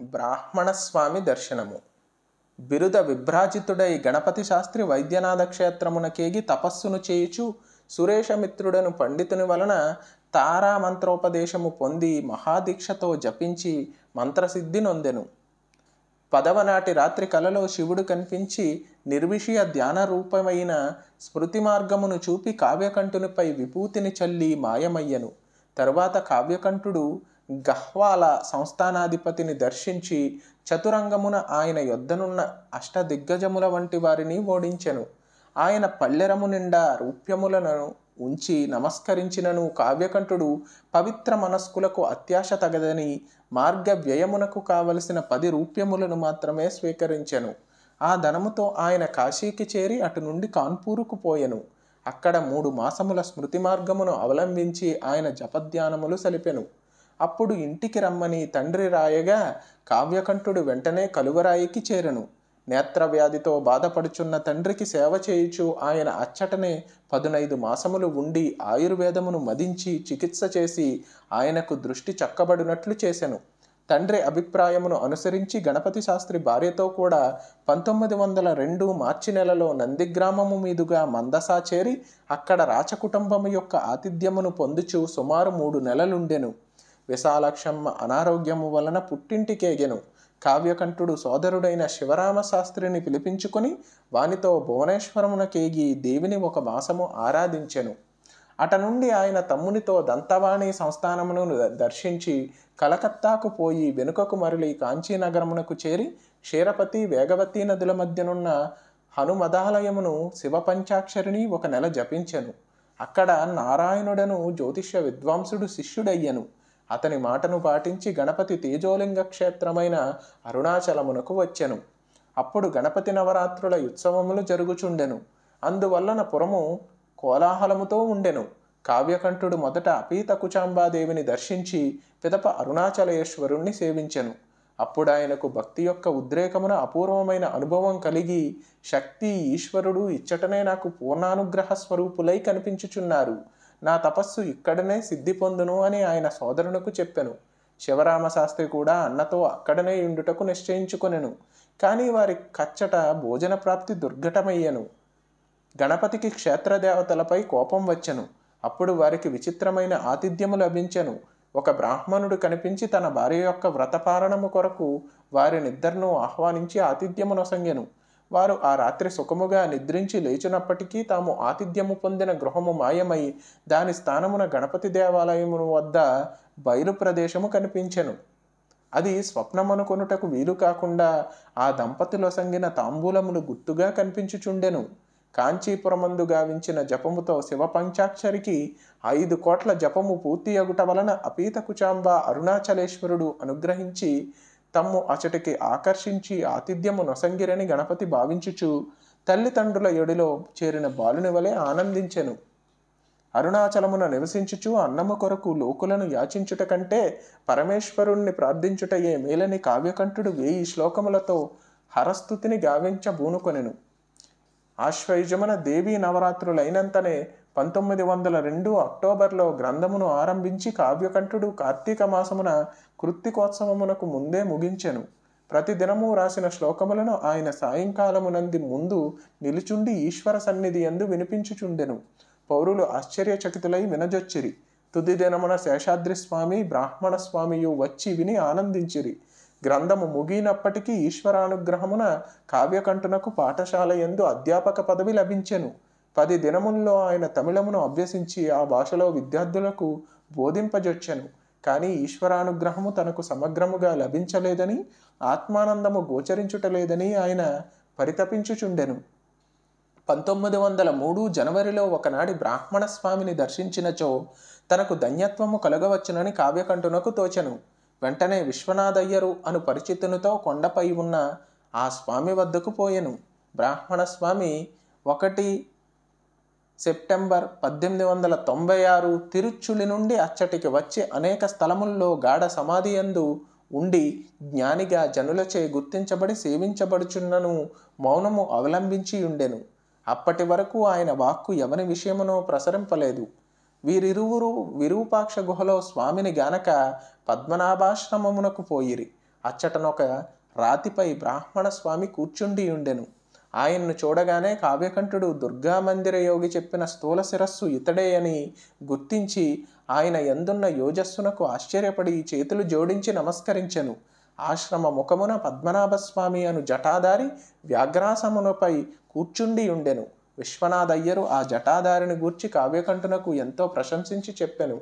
బ్రాహ్మణస్వామి దర్శనము. బిరుద విభ్రాజితుడై గణపతి శాస్త్రి వైద్యనాథ క్షేత్రమునకేగి తపస్సును చేయుచు సురేషమిత్రుడను పండితుని వలన తారా మంత్రోపదేశము పొంది మహాదీక్షతో జపించి మంత్రసిద్ధి నొందెను. పదవనాటి రాత్రి కలలో శివుడు కనిపించి నిర్విషయ ధ్యాన రూపమైన స్మృతి మార్గమును చూపి కావ్యకంఠునిపై విభూతిని చల్లి మాయమయ్యను. తరువాత కావ్యకంఠుడు గహ్వాల సంస్థానాధిపతిని దర్శించి చతురంగమున ఆయన యొద్దనున్న అష్టదిగ్గజముల వంటి వారిని ఓడించెను. ఆయన పల్లెరము నిండా రూప్యములను ఉంచి నమస్కరించినను కావ్యకంఠుడు పవిత్ర మనస్కులకు అత్యాశ తగదని మార్గ వ్యయమునకు కావలసిన పది రూప్యములను మాత్రమే స్వీకరించెను. ఆ ధనముతో ఆయన కాశీకి చేరి అటు నుండి కాన్పూరుకు పోయెను. అక్కడ మూడు మాసముల స్మృతి మార్గమును అవలంబించి ఆయన జపధ్యానములు సలిపెను. అప్పుడు ఇంటికి రమ్మని తండ్రి రాయగా కావ్యకంఠుడు వెంటనే కలువరాయికి చేరను. నేత్రవ్యాధితో బాధపడుచున్న తండ్రికి సేవ చేయుచు ఆయన అచ్చటనే పదునైదు మాసములు ఉండి ఆయుర్వేదమును మదించి చికిత్స చేసి ఆయనకు దృష్టి చక్కబడినట్లు చేశాను తండ్రి అభిప్రాయమును అనుసరించి గణపతి శాస్త్రి భార్యతో కూడా పంతొమ్మిది వందల రెండు మార్చి నెలలో నందిగ్రామము మీదుగా మందసా చేరి అక్కడ రాచకుటుంబము యొక్క ఆతిథ్యమును పొందుచు సుమారు మూడు నెలలుండెను. విశాలక్షమ్మ అనారోగ్యము వలన పుట్టింటికేగెను. కావ్యకంఠుడు సోదరుడైన శివరామ శాస్త్రిని పిలిపించుకొని వానితో భువనేశ్వరమునకేగి దేవిని ఒక మాసము ఆరాధించెను. అట నుండి ఆయన తమ్మునితో దంతవాణి సంస్థానమును దర్శించి కలకత్తాకు పోయి వెనుకకు మరలి కాంచీనగరమునకు చేరి క్షీరపతి వేగవతి నదుల మధ్యనున్న హనుమదాలయమును శివపంచాక్షరిని ఒక నెల జపించెను. అక్కడ నారాయణుడను జ్యోతిష్య విద్వాంసుడు శిష్యుడయ్యను. అతని మాటను పాటించి గణపతి తేజోలింగ క్షేత్రమైన అరుణాచలమునకు వచ్చెను. అప్పుడు గణపతి నవరాత్రుల ఉత్సవములు జరుగుచుండెను. అందువలన పురము కోలాహలముతో ఉండెను. కావ్యకంఠుడు మొదట అపీతకుచాంబాదేవిని దర్శించి పిదప అరుణాచలేశ్వరుణ్ణి సేవించెను. అప్పుడు ఆయనకు భక్తి యొక్క ఉద్రేకమున అపూర్వమైన అనుభవం కలిగి శక్తి ఈశ్వరుడు ఇచ్చటనే నాకు పూర్ణానుగ్రహ స్వరూపులై కనిపించుచున్నారు. నా తపస్సు ఇక్కడనే సిద్ధి పొందును అని ఆయన సోదరునకు చెప్పెను. శివరామ శాస్త్రి కూడా అన్నతో అక్కడనే ఇండుటకు నిశ్చయించుకొనెను. కానీ వారి కచ్చట భోజన ప్రాప్తి దుర్ఘటమయ్యను. గణపతికి క్షేత్రదేవతలపై కోపం వచ్చెను. అప్పుడు వారికి విచిత్రమైన ఆతిథ్యము లభించెను. ఒక బ్రాహ్మణుడు కనిపించి తన భార్య యొక్క వ్రతపారణము కొరకు వారినిద్దరినూ ఆహ్వానించి ఆతిథ్యమునొసంగెను వారు ఆ రాత్రి సుఖముగా నిద్రించి లేచినప్పటికీ తాము ఆతిథ్యము పొందిన గృహము మాయమై దాని స్థానమున గణపతి దేవాలయము వద్ద బయలు ప్రదేశము కనిపించెను. అది స్వప్నమనుకొనుటకు వీలు కాకుండా ఆ దంపతులొసంగిన తాంబూలములు గుర్తుగా కనిపించుచుండెను. కాంచీపురమందు గావించిన జపముతో శివ పంచాక్షరికి ఐదు కోట్ల జపము పూర్తి అగుట వలన అపీత కుచాంబ అరుణాచలేశ్వరుడు అనుగ్రహించి తమ్ము అచటికి ఆకర్షించి ఆతిథ్యము నొసంగిరని గణపతి భావించుచు తల్లిదండ్రుల ఎడిలో చేరిన బాలుని వలె ఆనందించెను. అరుణాచలమున నివసించుచు అన్నము కొరకు లోకులను యాచించుట కంటే పరమేశ్వరుణ్ణి ప్రార్థించుటయే మేలని కావ్యకంఠుడు వేయి శ్లోకములతో హరస్థుతిని గావించబూనుకొనెను ఆశ్వయుజమున దేవీ నవరాత్రులైనంతనే పంతొమ్మిది వందల రెండు అక్టోబర్లో గ్రంథమును ఆరంభించి కావ్యకంఠుడు కార్తీక మాసమున కృత్తికోత్సవమునకు ముందే ముగించెను. ప్రతిదినము రాసిన శ్లోకములను ఆయన సాయంకాలమునంది ముందు నిలుచుండి ఈశ్వర సన్నిధి ఎందు వినిపించుచుండెను. పౌరులు ఆశ్చర్యచకితులై వినజొచ్చిరి. తుది దినమున శేషాద్రి స్వామి బ్రాహ్మణ స్వామియు వచ్చి విని ఆనందించిరి. గ్రంథము ముగినప్పటికీ ఈశ్వరానుగ్రహమున కావ్యకంఠునకు పాఠశాల ఎందు అధ్యాపక పదవి లభించెను. పది దినముల్లో ఆయన తమిళమును అభ్యసించి ఆ భాషలో విద్యార్థులకు బోధింపజొచ్చెను. కానీ ఈశ్వరానుగ్రహము తనకు సమగ్రముగా లభించలేదని ఆత్మానందము గోచరించుటలేదని ఆయన పరితపించుచుండెను. పంతొమ్మిది వందల మూడు జనవరిలో ఒకనాడి బ్రాహ్మణ స్వామిని దర్శించినచో తనకు ధన్యత్వము కలగవచ్చునని కావ్యకంఠునకు తోచెను. వెంటనే విశ్వనాథయ్యరు అను పరిచితునితో కొండపై ఉన్న ఆ స్వామి వద్దకు పోయెను. బ్రాహ్మణ స్వామి ఒకటి సెప్టెంబర్ పద్దెనిమిది వందల తొంభై ఆరు తిరుచులి నుండి అచ్చటికి వచ్చి అనేక స్థలముల్లో గాఢ సమాధి యందు ఉండి జ్ఞానిగా జనులచే గుర్తించబడి సేవించబడుచున్నను మౌనము అవలంబించి ఉండెను అప్పటి వరకు ఆయన వాక్కు ఎవని విషయమునో ప్రసరింపలేదు. వీరిరువురు విరూపాక్ష గుహలో స్వామిని గానక పద్మనాభాశ్రమమునకు పోయిరి. అచ్చటనొక రాతిపై బ్రాహ్మణ స్వామి కూర్చుండి ఉండెను ఆయన్ను చూడగానే కావ్యకంఠుడు దుర్గా మందిర యోగి చెప్పిన స్థూల శిరస్సు ఇతడే అని గుర్తించి ఆయన ఎందున్న యోజస్సునకు ఆశ్చర్యపడి చేతులు జోడించి నమస్కరించెను. ఆశ్రమ ముఖమున పద్మనాభస్వామి అను జటాదారి వ్యాఘ్రాసమునపై కూర్చుండి ఉండెను. విశ్వనాథయ్యరు ఆ జటాదారిని గూర్చి కావ్యకంఠునకు ఎంతో ప్రశంసించి చెప్పెను.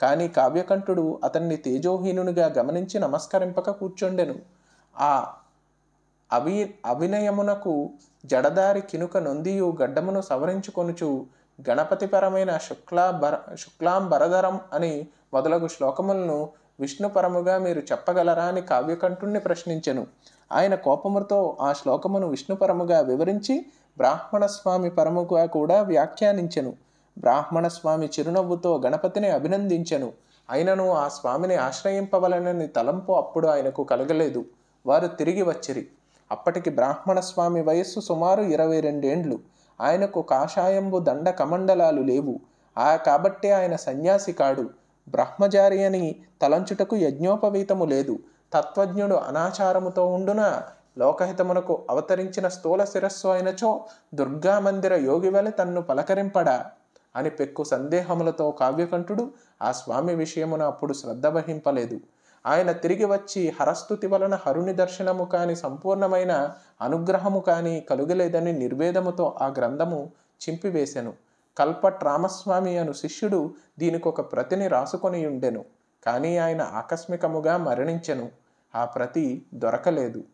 కానీ కావ్యకంఠుడు అతన్ని తేజోహీనునిగా గమనించి నమస్కరింపక కూర్చుండెను. ఆ అవి అభినయమునకు జడదారి కినుక నొందియు గడ్డమును సవరించుకొనుచు గణపతిపరమైన శుక్లాభర శుక్లాంబరధరం శుక్లాం బరధరం అని మొదలగు శ్లోకములను విష్ణుపరముగా మీరు చెప్పగలరా అని కావ్యకంఠుణ్ణి ప్రశ్నించెను. ఆయన కోపముతో ఆ శ్లోకమును విష్ణుపరముగా వివరించి బ్రాహ్మణస్వామి పరముగా కూడా వ్యాఖ్యానించెను. బ్రాహ్మణస్వామి చిరునవ్వుతో గణపతిని అభినందించెను. అయినను ఆ స్వామిని ఆశ్రయింపవలనని తలంపు అప్పుడు ఆయనకు కలగలేదు. వారు తిరిగి వచ్చిరి. అప్పటికి బ్రాహ్మణ స్వామి వయస్సు సుమారు ఇరవై రెండేండ్లు. ఆయనకు కాషాయంబు దండ కమండలాలు లేవు. ఆ కాబట్టే ఆయన సన్యాసి కాడు. బ్రహ్మచారి అని తలంచుటకు యజ్ఞోపవీతము లేదు. తత్వజ్ఞుడు అనాచారముతో ఉండున? లోకహితమునకు అవతరించిన స్థూల శిరస్సు అయినచో దుర్గా మందిర తన్ను పలకరింపడా? అని పెక్కు సందేహములతో కావ్యకంఠుడు ఆ స్వామి విషయమున అప్పుడు శ్రద్ధ వహింపలేదు. ఆయన తిరిగి వచ్చి హరస్తుతి వలన హరుని దర్శనము కాని సంపూర్ణమైన అనుగ్రహము కాని కలుగలేదని నిర్వేదముతో ఆ గ్రంథము చింపివేశాను కల్పట్ రామస్వామి అను శిష్యుడు దీనికి ఒక ప్రతిని రాసుకొని ఉండెను. కానీ ఆయన ఆకస్మికముగా మరణించెను. ఆ ప్రతి దొరకలేదు.